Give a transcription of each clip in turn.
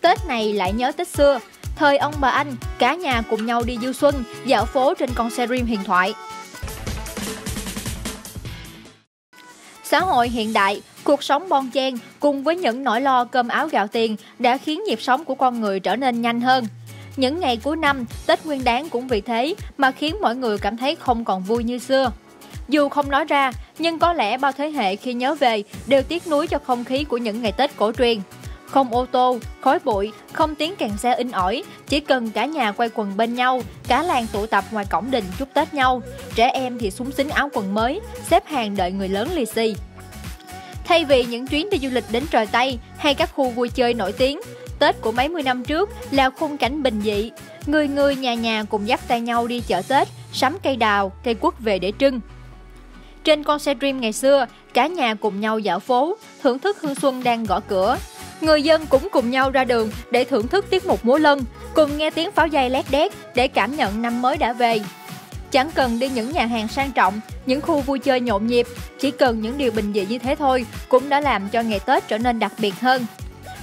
Tết này lại nhớ Tết xưa. Thời ông bà anh, cả nhà cùng nhau đi du xuân, dạo phố trên con xe rim huyền thoại. Xã hội hiện đại, cuộc sống bon chen cùng với những nỗi lo cơm áo gạo tiền đã khiến nhịp sống của con người trở nên nhanh hơn. Những ngày cuối năm, Tết Nguyên Đán cũng vì thế mà khiến mọi người cảm thấy không còn vui như xưa. Dù không nói ra, nhưng có lẽ bao thế hệ khi nhớ về đều tiếc nuối cho không khí của những ngày Tết cổ truyền. Không ô tô, khói bụi, không tiếng kèn xe in ỏi, chỉ cần cả nhà quay quần bên nhau, cả làng tụ tập ngoài cổng đình chúc Tết nhau. Trẻ em thì súng xính áo quần mới, xếp hàng đợi người lớn lì xì. Thay vì những chuyến đi du lịch đến trời Tây hay các khu vui chơi nổi tiếng, Tết của mấy mươi năm trước là khung cảnh bình dị. Người người nhà nhà cùng dắt tay nhau đi chợ Tết, sắm cây đào, cây quất về để trưng. Trên con xe Dream ngày xưa, cả nhà cùng nhau dạo phố, thưởng thức hương xuân đang gõ cửa. Người dân cũng cùng nhau ra đường để thưởng thức tiết mục múa lân, cùng nghe tiếng pháo dây lét đét để cảm nhận năm mới đã về. Chẳng cần đi những nhà hàng sang trọng, những khu vui chơi nhộn nhịp, chỉ cần những điều bình dị như thế thôi cũng đã làm cho ngày Tết trở nên đặc biệt hơn.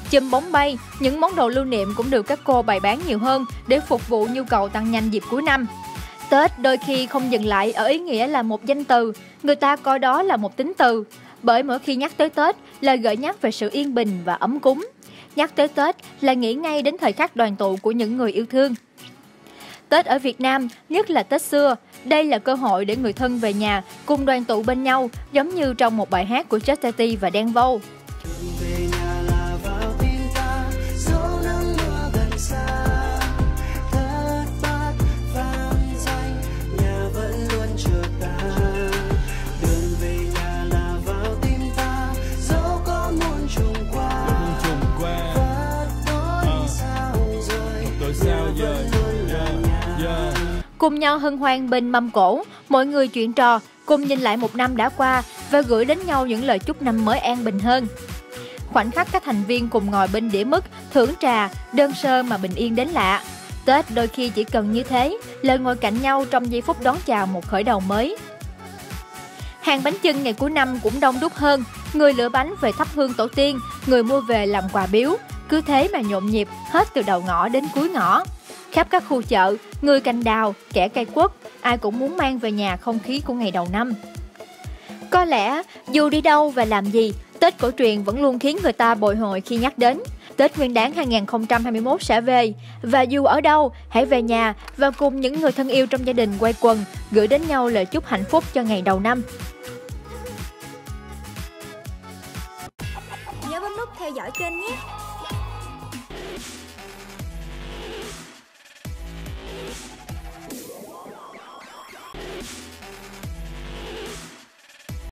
Chùm bóng bay, những món đồ lưu niệm cũng được các cô bày bán nhiều hơn để phục vụ nhu cầu tăng nhanh dịp cuối năm. Tết đôi khi không dừng lại ở ý nghĩa là một danh từ, người ta coi đó là một tính từ. Bởi mỗi khi nhắc tới Tết là gợi nhắc về sự yên bình và ấm cúng. Nhắc tới Tết là nghĩ ngay đến thời khắc đoàn tụ của những người yêu thương. Tết ở Việt Nam, nhất là Tết xưa, đây là cơ hội để người thân về nhà cùng đoàn tụ bên nhau, giống như trong một bài hát của Chastity và Đen Vâu. Cùng nhau hân hoan bên mâm cổ, mọi người chuyện trò, cùng nhìn lại một năm đã qua và gửi đến nhau những lời chúc năm mới an bình hơn. Khoảnh khắc các thành viên cùng ngồi bên đĩa mứt, thưởng trà, đơn sơ mà bình yên đến lạ. Tết đôi khi chỉ cần như thế, lời ngồi cạnh nhau trong giây phút đón chào một khởi đầu mới. Hàng bánh chưng ngày cuối năm cũng đông đúc hơn, người lựa bánh về thắp hương tổ tiên, người mua về làm quà biếu, cứ thế mà nhộn nhịp hết từ đầu ngõ đến cuối ngõ. Khắp các khu chợ, người cành đào, kẻ cây quất, ai cũng muốn mang về nhà không khí của ngày đầu năm. Có lẽ, dù đi đâu và làm gì, Tết cổ truyền vẫn luôn khiến người ta bồi hồi khi nhắc đến. Tết Nguyên đán 2021 sẽ về và dù ở đâu, hãy về nhà và cùng những người thân yêu trong gia đình quay quần, gửi đến nhau lời chúc hạnh phúc cho ngày đầu năm. Nhớ bấm nút theo dõi kênh nhé!